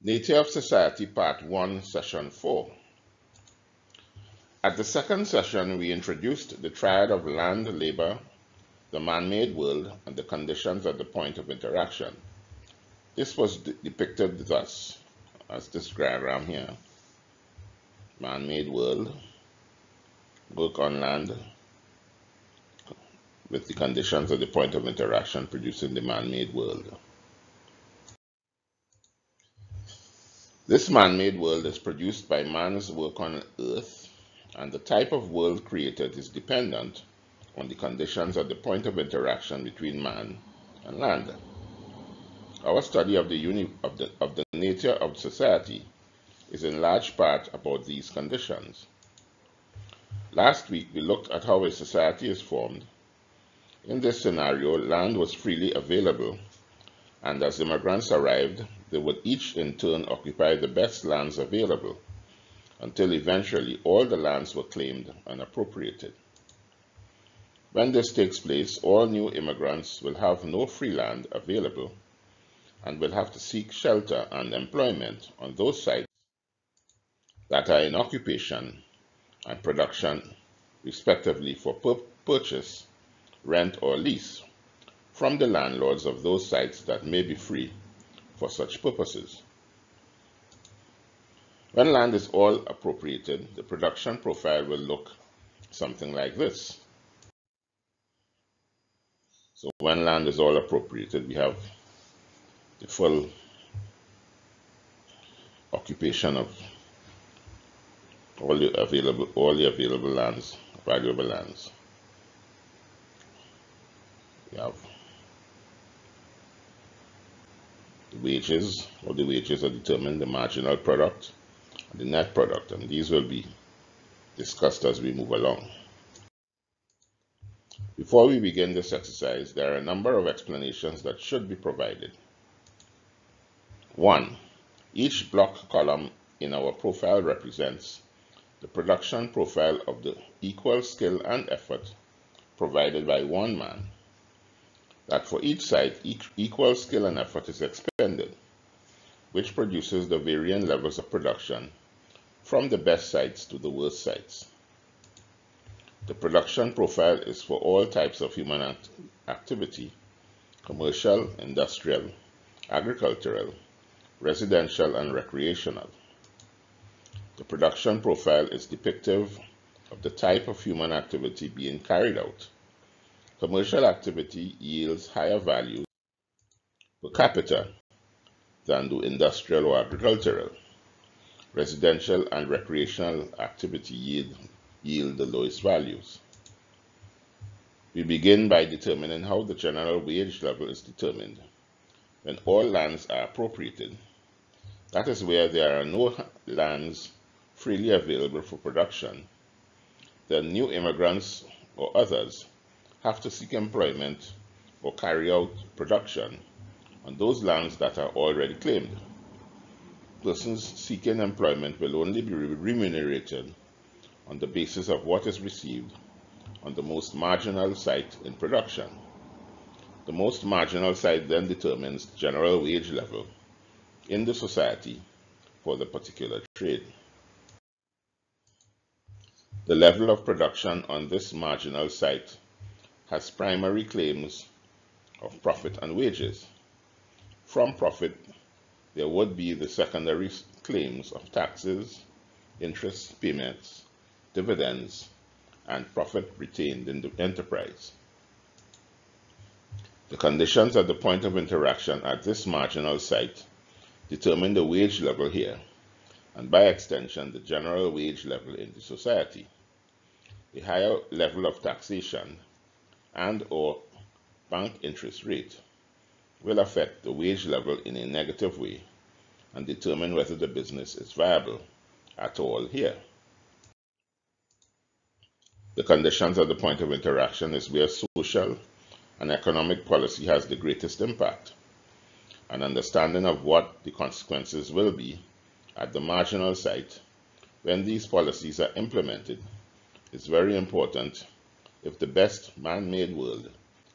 Nature of Society Part 1, Session 4. At the second session, we introduced the triad of land, labor, the man-made world, and the conditions at the point of interaction. This was de depicted thus, as this diagram here. Man-made world, work on land, with the conditions at the point of interaction producing the man-made world. This man-made world is produced by man's work on Earth, and the type of world created is dependent on the conditions at the point of interaction between man and land. Our study of the, of the, of the nature of society is in large part about these conditions. Last week, we looked at how a society is formed. In this scenario, land was freely available, and as immigrants arrived, they would each in turn occupy the best lands available until eventually all the lands were claimed and appropriated. When this takes place, all new immigrants will have no free land available and will have to seek shelter and employment on those sites that are in occupation and production, respectively, for purchase, rent, or lease from the landlords of those sites that may be free for such purposes. When land is all appropriated, the production profile will look something like this. So when land is all appropriated, we have the full occupation of all the available all the available lands, valuable lands. We have the wages, or the wages are determined, the marginal product, and the net product, and these will be discussed as we move along. Before we begin this exercise, there are a number of explanations that should be provided. One, each block column in our profile represents the production profile of the equal skill and effort provided by one man that for each site, each equal skill and effort is expended, which produces the varying levels of production from the best sites to the worst sites. The production profile is for all types of human act activity, commercial, industrial, agricultural, residential, and recreational. The production profile is depictive of the type of human activity being carried out commercial activity yields higher values per capita than do industrial or agricultural. Residential and recreational activity yield, yield the lowest values. We begin by determining how the general wage level is determined. When all lands are appropriated, that is where there are no lands freely available for production, then new immigrants or others have to seek employment or carry out production on those lands that are already claimed. Persons seeking employment will only be remunerated on the basis of what is received on the most marginal site in production. The most marginal site then determines the general wage level in the society for the particular trade. The level of production on this marginal site has primary claims of profit and wages. From profit, there would be the secondary claims of taxes, interest payments, dividends, and profit retained in the enterprise. The conditions at the point of interaction at this marginal site determine the wage level here, and by extension, the general wage level in the society. A higher level of taxation and or bank interest rate will affect the wage level in a negative way and determine whether the business is viable at all here. The conditions at the point of interaction is where social and economic policy has the greatest impact. An understanding of what the consequences will be at the marginal site when these policies are implemented is very important if the best man-made world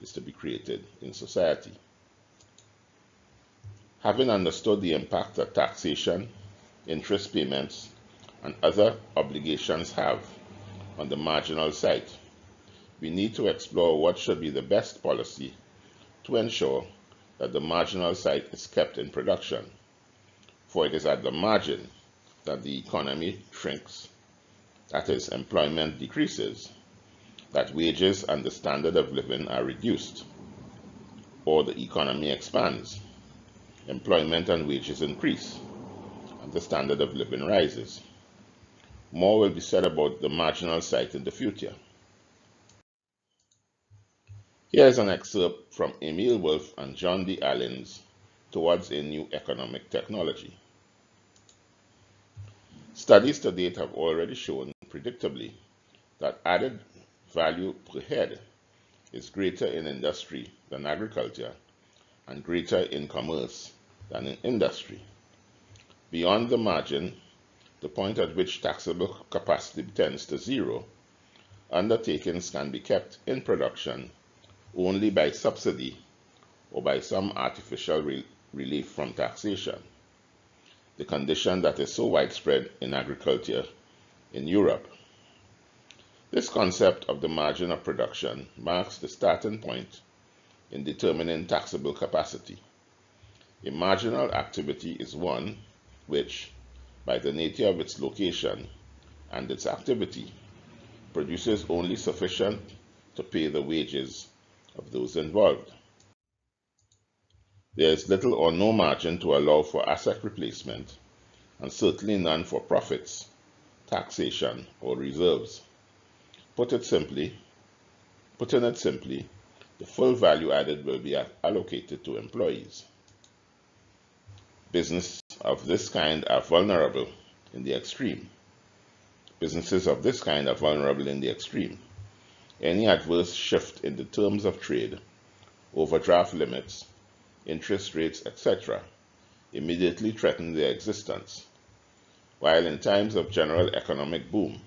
is to be created in society. Having understood the impact that taxation, interest payments, and other obligations have on the marginal site, we need to explore what should be the best policy to ensure that the marginal site is kept in production, for it is at the margin that the economy shrinks, that is, employment decreases, that wages and the standard of living are reduced, or the economy expands, employment and wages increase, and the standard of living rises. More will be said about the marginal site in the future. Here is an excerpt from Emil Wolf and John D. Allen's Towards a New Economic Technology. Studies to date have already shown, predictably, that added value per head is greater in industry than agriculture and greater in commerce than in industry. Beyond the margin, the point at which taxable capacity tends to zero, undertakings can be kept in production only by subsidy or by some artificial re relief from taxation, the condition that is so widespread in agriculture in Europe. This concept of the margin of production marks the starting point in determining taxable capacity. A marginal activity is one which, by the nature of its location and its activity, produces only sufficient to pay the wages of those involved. There is little or no margin to allow for asset replacement, and certainly none for profits, taxation, or reserves. Put it simply, putting it simply, the full value added will be allocated to employees. Businesses of this kind are vulnerable in the extreme. Businesses of this kind are vulnerable in the extreme any adverse shift in the terms of trade, overdraft limits, interest rates, etc., immediately threaten their existence, while in times of general economic boom,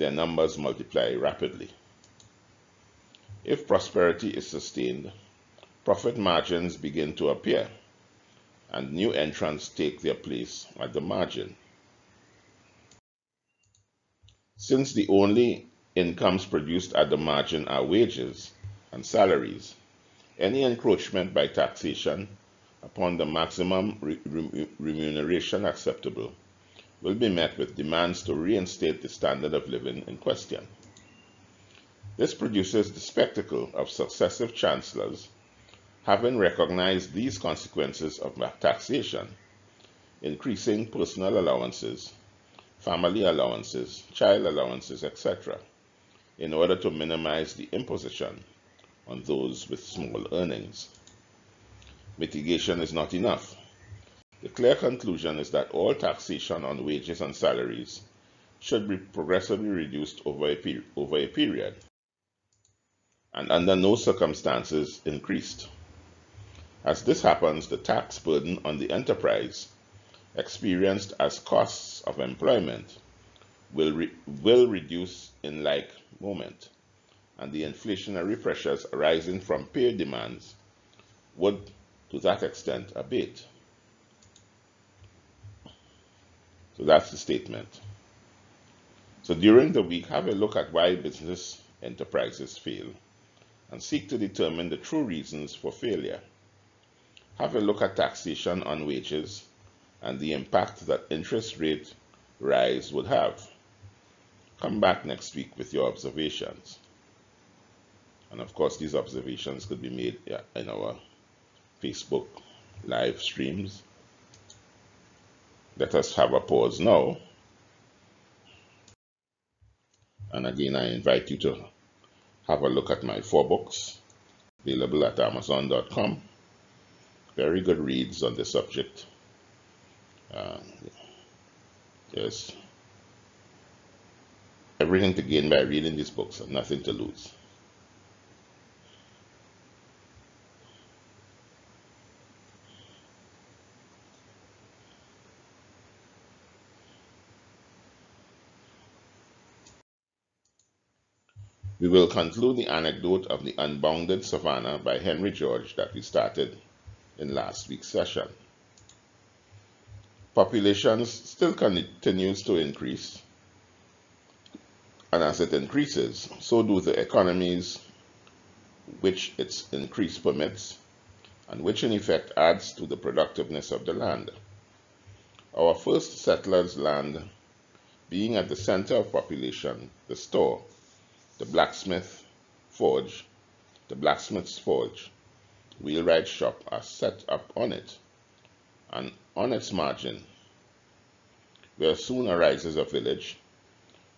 their numbers multiply rapidly. If prosperity is sustained, profit margins begin to appear, and new entrants take their place at the margin. Since the only incomes produced at the margin are wages and salaries. Any encroachment by taxation upon the maximum re remuneration acceptable will be met with demands to reinstate the standard of living in question. This produces the spectacle of successive chancellors having recognized these consequences of taxation, increasing personal allowances, family allowances, child allowances, etc in order to minimize the imposition on those with small earnings. Mitigation is not enough. The clear conclusion is that all taxation on wages and salaries should be progressively reduced over a, over a period and under no circumstances increased. As this happens, the tax burden on the enterprise experienced as costs of employment will, re will reduce in like moment, and the inflationary pressures arising from pay demands would, to that extent, abate. So that's the statement. So during the week, have a look at why business enterprises fail and seek to determine the true reasons for failure. Have a look at taxation on wages and the impact that interest rate rise would have. Come back next week with your observations. And of course, these observations could be made in our Facebook live streams. Let us have a pause now. And again, I invite you to have a look at my four books available at amazon.com. Very good reads on the subject. Uh, yes everything to gain by reading these books and nothing to lose. We will conclude the anecdote of the unbounded savannah by Henry George that we started in last week's session. Population still continues to increase, and as it increases, so do the economies which its increase permits, and which in effect adds to the productiveness of the land. Our first settlers' land being at the center of population, the store, the blacksmith forge, the blacksmith's forge, wheelwright shop are set up on it, and on its margin, where soon arises a village,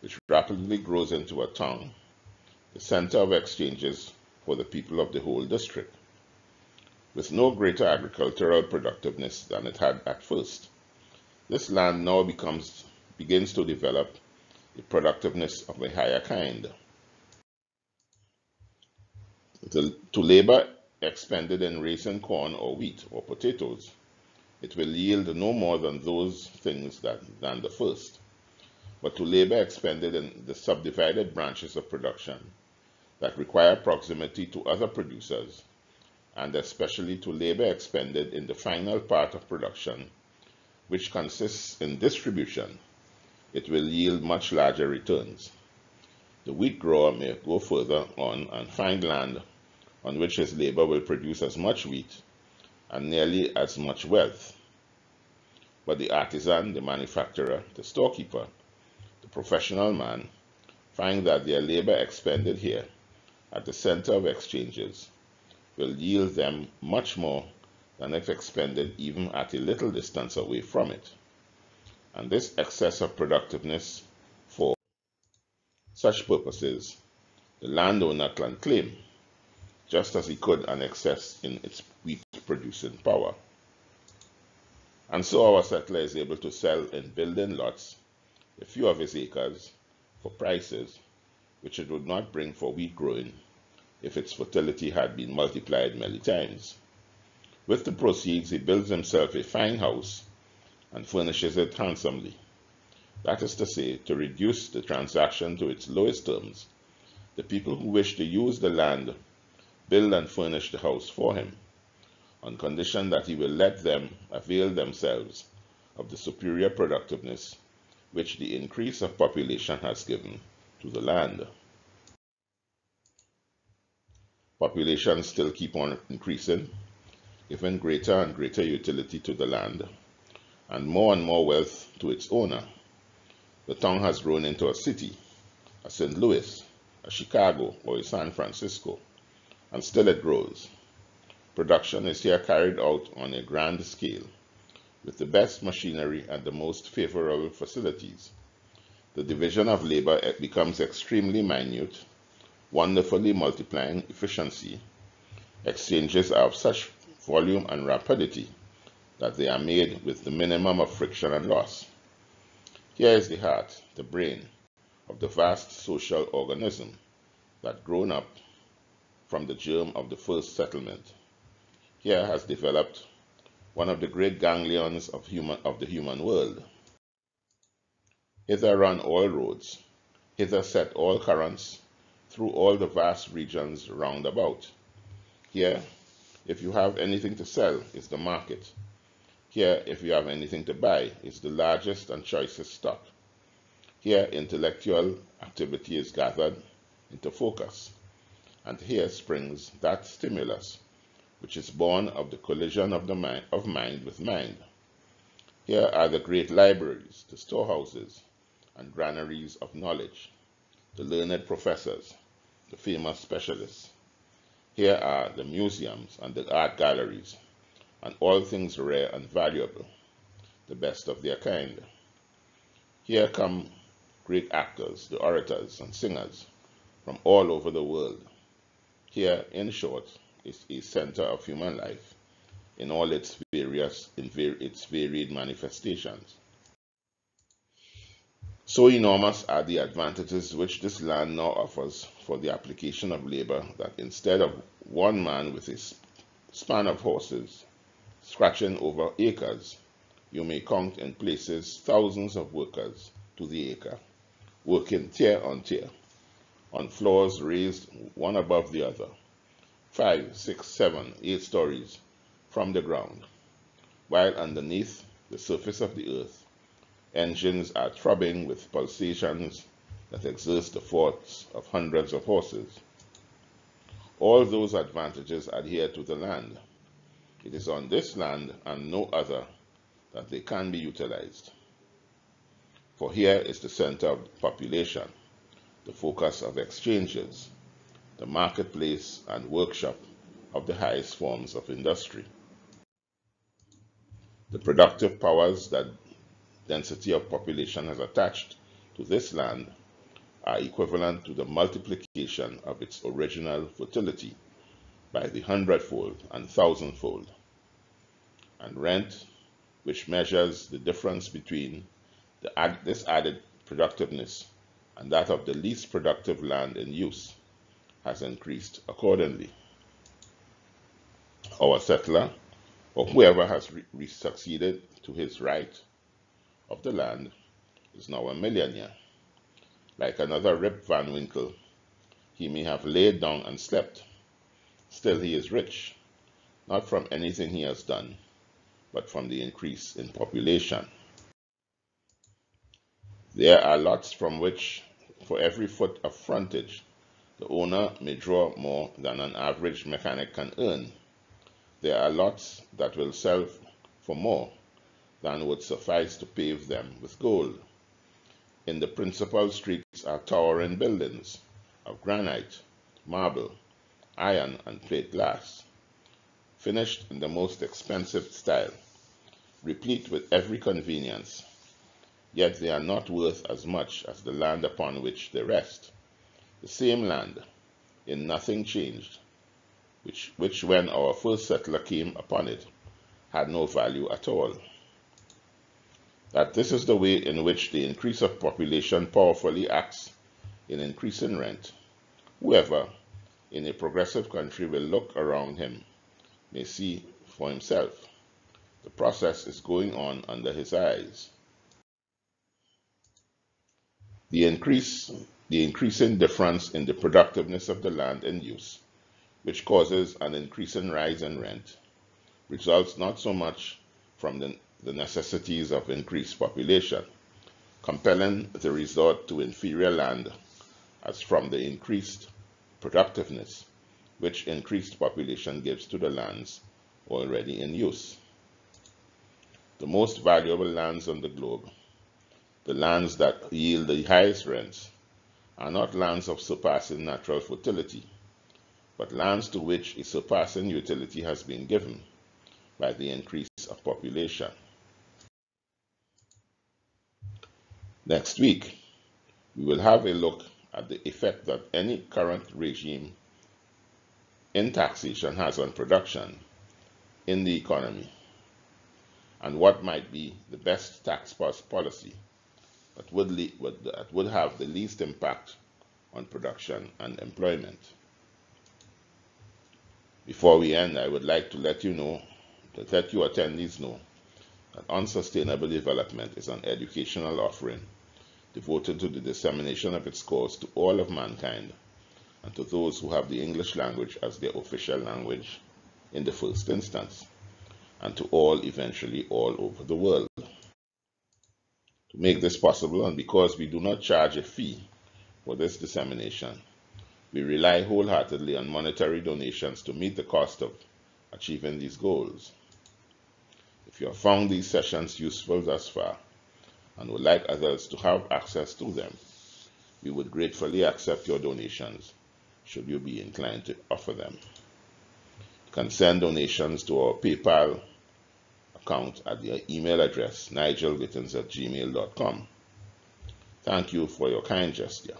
which rapidly grows into a town, the center of exchanges for the people of the whole district, with no greater agricultural productiveness than it had at first. This land now becomes, begins to develop the productiveness of a higher kind. The, to labor expended in raising corn or wheat or potatoes, it will yield no more than those things that, than the first. But to labor expended in the subdivided branches of production that require proximity to other producers, and especially to labor expended in the final part of production which consists in distribution, it will yield much larger returns. The wheat grower may go further on and find land on which his labor will produce as much wheat and nearly as much wealth. But the artisan, the manufacturer, the storekeeper, the professional man find that their labor expended here at the center of exchanges will yield them much more than if expended even at a little distance away from it. And this excess of productiveness for such purposes, the landowner can claim, just as he could an excess in its wheat producing power. And so our settler is able to sell in building lots a few of his acres for prices which it would not bring for wheat growing if its fertility had been multiplied many times. With the proceeds, he builds himself a fine house and furnishes it handsomely. That is to say, to reduce the transaction to its lowest terms, the people who wish to use the land build and furnish the house for him, on condition that he will let them avail themselves of the superior productiveness which the increase of population has given to the land. Population still keep on increasing, giving greater and greater utility to the land and more and more wealth to its owner. The town has grown into a city, a St. Louis, a Chicago, or a San Francisco, and still it grows. Production is here carried out on a grand scale with the best machinery and the most favorable facilities. The division of labor eh, becomes extremely minute, wonderfully multiplying efficiency. Exchanges are of such volume, and rapidity that they are made with the minimum of friction and loss. Here is the heart, the brain, of the vast social organism that grown up from the germ of the first settlement. Here has developed one of the great ganglions of, human, of the human world. Hither run all roads, hither set all currents through all the vast regions round about. Here if you have anything to sell, is the market. Here, if you have anything to buy, is the largest and choicest stock. Here, intellectual activity is gathered into focus. And here springs that stimulus, which is born of the collision of, the mind, of mind with mind. Here are the great libraries, the storehouses, and granaries of knowledge, the learned professors, the famous specialists. Here are the museums and the art galleries, and all things rare and valuable, the best of their kind. Here come great actors, the orators and singers from all over the world. Here, in short, is a center of human life in all its various, in its varied manifestations. So enormous are the advantages which this land now offers for the application of labor that instead of one man with a span of horses scratching over acres, you may count in places thousands of workers to the acre, working tier on tier, on floors raised one above the other, five, six, seven, eight stories, from the ground, while underneath the surface of the earth, engines are throbbing with pulsations that exert the force of hundreds of horses. All those advantages adhere to the land. It is on this land and no other that they can be utilized. For here is the center of population, the focus of exchanges, the marketplace and workshop of the highest forms of industry. The productive powers that density of population has attached to this land are equivalent to the multiplication of its original fertility by the hundredfold and thousandfold. And rent, which measures the difference between the, this added productiveness and that of the least productive land in use, has increased accordingly. Our settler, or whoever has succeeded to his right of the land, is now a millionaire. Like another Rip Van Winkle, he may have laid down and slept. Still, he is rich, not from anything he has done, but from the increase in population. There are lots from which, for every foot of frontage, the owner may draw more than an average mechanic can earn. There are lots that will sell for more than would suffice to pave them with gold. In the principal streets are towering buildings of granite, marble, iron, and plate glass, finished in the most expensive style, replete with every convenience yet they are not worth as much as the land upon which they rest. The same land, in nothing changed, which, which when our first settler came upon it, had no value at all. That this is the way in which the increase of population powerfully acts in increasing rent, whoever in a progressive country will look around him may see for himself. The process is going on under his eyes. The increase, the increasing difference in the productiveness of the land in use, which causes an increasing rise in rent, results not so much from the, the necessities of increased population, compelling the resort to inferior land as from the increased productiveness which increased population gives to the lands already in use. The most valuable lands on the globe the lands that yield the highest rents are not lands of surpassing natural fertility, but lands to which a surpassing utility has been given by the increase of population. Next week, we will have a look at the effect that any current regime in taxation has on production in the economy and what might be the best tax policy that would, would, that would have the least impact on production and employment. Before we end, I would like to let you know, to let you attendees know, that Unsustainable Development is an educational offering devoted to the dissemination of its cause to all of mankind and to those who have the English language as their official language in the first instance, and to all eventually all over the world to make this possible and because we do not charge a fee for this dissemination, we rely wholeheartedly on monetary donations to meet the cost of achieving these goals. If you have found these sessions useful thus far and would like others to have access to them, we would gratefully accept your donations should you be inclined to offer them. You can send donations to our PayPal account at the email address nigelgittens at gmail.com. Thank you for your kind gesture.